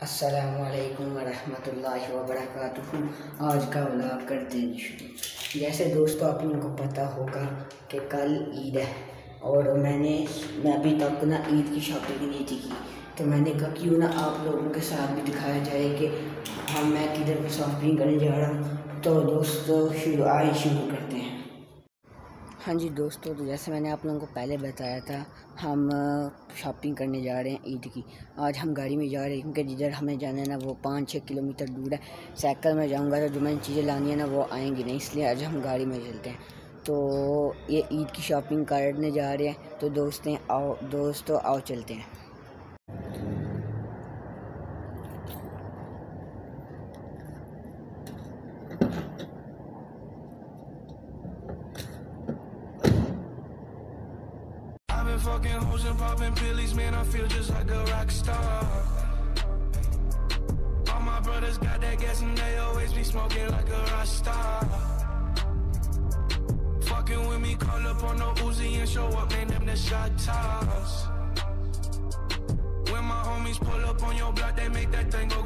السلام علیکم ورحمۃ اللہ وبرکاتہ۔ آج کا ولاگ کرتے ہیں شروع۔ جیسے دوستو آپ لوگوں کو پتہ ہوگا کہ کل عید ہے اور میں نے میں ابھی تک نہ عید کی شاپنگ نہیں تھی کی۔ تو میں نے کہا کیوں نہ آپ لوگوں کے ساتھ بھی دکھایا جائے کہ ہم میں کدھر شاپنگ کرنے جا رہا ہوں۔ تو دوستو شروع آئے شروع کرتے ہیں۔ ہاں جی دوستو، تو جیسے میں نے آپ لوگوں کو پہلے بتایا تھا، ہم شاپنگ کرنے جا رہے ہیں عید کی۔ آج ہم گاڑی میں جا رہے ہیں، کیونکہ جدھر ہمیں جانا ہے نا، وہ پانچ چھ کلو میٹر دور ہے۔ سائیکل میں جاؤں گا تو جو میں نے چیزیں لانی ہیں نا، وہ آئیں گی نہیں، اس لیے آج ہم گاڑی میں چلتے ہیں۔ تو یہ عید کی شاپنگ کرنے جا رہے ہیں۔ تو دوستیں، آؤ، دوستو، آؤ چلتے ہیں۔ Fucking hoes and popping pillies, man, I feel just like a rock star. All my brothers got that gas and they always be smoking like a rock star. Fucking with me, call up on no Uzi and show up, man, them the shot toss. When my homies pull up on your block, they make that thing go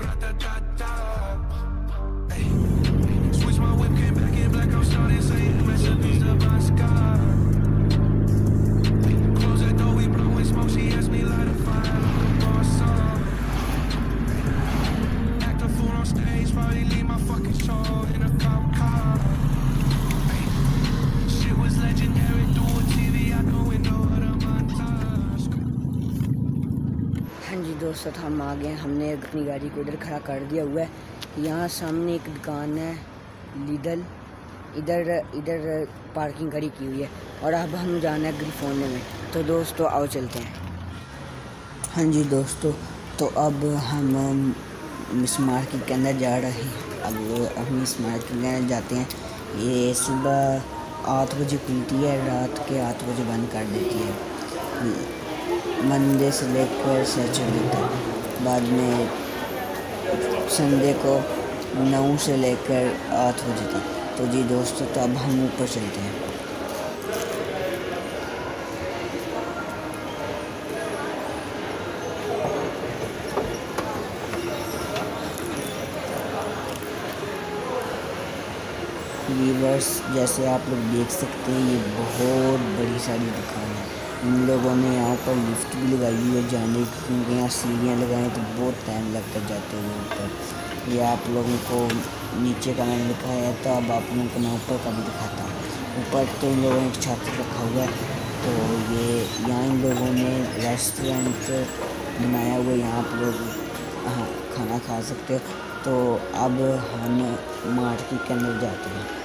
ہاں جی دوست، ہم آ گئے ہم نے اپنی گاڑی کو ادھر کھڑا کر دیا ہوا ہے۔ یہاں سامنے ایک دکان ہے لیڈل ادھر ادھر پارکنگ کھڑی کی ہوئی ہے۔ اور اب ہم جانا ہے گریفونے میں۔ تو دوستو آؤ چلتے ہیں۔ ہاں جی دوستو، تو اب ہم مس مارکیٹ کے اندر جا رہے ہیں۔ اب ہم مس مارکیٹ کے اندر جاتے ہیں۔ یہ صبح آٹھ بجے کھلتی ہے، رات کے آٹھ بجے بند کر دیتی ہے۔ منڈے سے لے کر سیچرڈے تک۔ بعد میں سنڈے کو نو سے لے کر آٹھ بجے تک۔ تو جی دوستو، تو اب ہم اوپر چلتے ہیں۔ ویورس جیسے آپ لوگ دیکھ سکتے ہیں، یہ بہت بڑی ساری دکان ہے۔ ان لوگوں نے یہاں پر لفٹ بھی لگائی ہوئی ہے، جانے کی، کیونکہ یہاں سیڑھیاں لگائیں تو بہت ٹائم لگتا جاتے ہیں اوپر یہ آپ لوگوں کو نیچے کا میں نے دکھایا تو اب آپ لوگوں کو میں اوپر کا بھی دکھاتا ہوں۔ اوپر تو ان لوگوں نے ایک چھت رکھا ہوا ہے، تو یہ یہاں ان لوگوں نے ریسٹورینٹ بنایا ہوا یہاں آپ لوگ ہاں، کھانا کھا سکتے تو اب ہم مارکیٹ کے اندر جاتے ہیں۔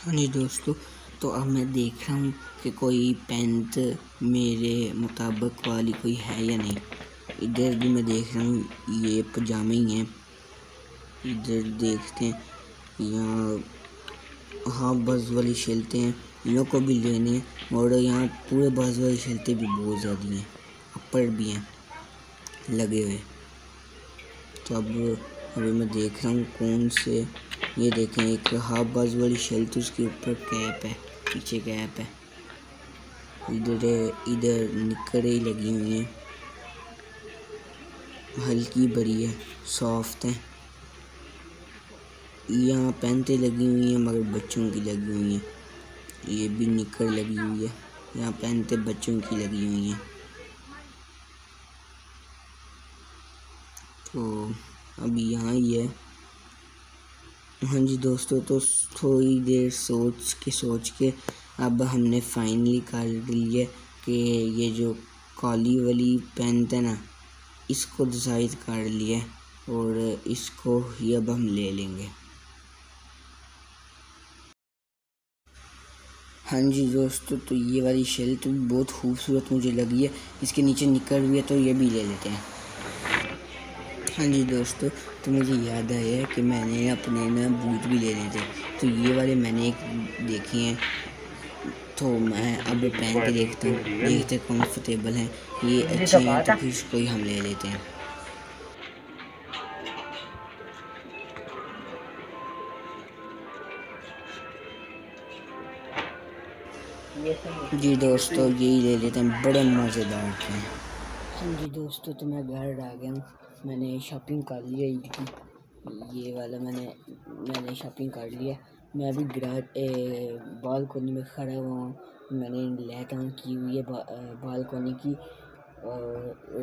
ہاں جی دوستو، تو اب میں دیکھ رہا ہوں کہ کوئی پینٹ میرے مطابق والی کوئی ہے یا نہیں۔ ادھر بھی میں دیکھ رہا ہوں، یہ پجامے ہی ہیں۔ ادھر دیکھتے ہیں، یہاں ہاں بز والی شیلتے ہیں۔ انہوں کو بھی لینے اور یہاں پورے باز والی شیلتے بھی بہت زیادہ ہیں۔ اپر بھی ہیں، لگے ہوئے۔ تو اب، ابھی میں دیکھ رہا ہوں کون سے یہ دیکھیں، ایک ہاف باز والی شیلت اس کے اوپر کیپ ہے، پیچھے کیپ ہے۔ ادھر ادھر نکڑے لگی ہوئی ہیں۔ ہلکی بری ہے، سافٹ ہیں۔ یہاں پینٹیں لگی ہوئی ہیں، مگر بچوں کی لگی ہوئی ہیں۔ یہ بھی نکڑ لگی ہوئی ہے۔ یہاں پینٹیں بچوں کی لگی ہوئی ہیں۔ تو ابھی یہاں ہی ہے۔ ہاں جی دوستو، تو تھوڑی دیر سوچ کے سوچ کے اب ہم نے فائنلی کر لی ہے کہ یہ جو کالی والی پینٹ ہے نا، اس کو ڈسائڈ کر لیا اور اس کو ہی اب ہم لے لیں گے۔ ہاں جی دوستو، تو یہ والی شیل تو بہت خوبصورت مجھے لگی ہے۔ اس کے نیچے نکل ہوئی ہے تو یہ بھی لے لیتے ہیں۔ ہاں جی دوستو تو مجھے یاد آیا کہ میں نے اپنے نا بوٹ بھی لینے تھے۔ تو یہ والے میں نے ایک دیکھے ہیں۔ تو میں اب پہن کے دیکھتا ہوں۔ دیکھتے کمفرٹیبل ہیں۔ یہ اچھے ہیں تو پھر اس کو ہی ہم لے لیتے ہیں۔ جی دوستو یہی لے لیتے ہیں۔ بڑے مزے دار کے ہاں جی دوستو تو میں گھر آ گیا ہوں۔ میں نے شاپنگ کر لیا عید کی یہ والا میں نے میں نے شاپنگ کر لیا۔ میں ابھی گراج بالکونی میں کھڑا ہوا ہوں۔ میں نے لیٹ آن کی ہوئی ہے بالکونی کی۔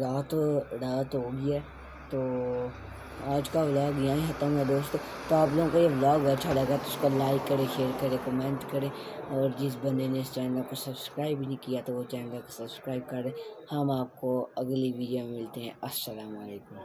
رات رات ہو گئی ہے تو آج کا ولاگ یہیں ختم ہے دوستو۔ تو آپ لوگوں کو یہ ولاگ اچھا لگا تو اس کو لائک کرے شیئر کرے کمنٹ کرے اور جس بندے نے اس چینل کو سبسکرائب نہیں کیا تو وہ چینل کو سبسکرائب کرے ہم آپ کو اگلی ویڈیو میں ملتے ہیں۔ السلام علیکم۔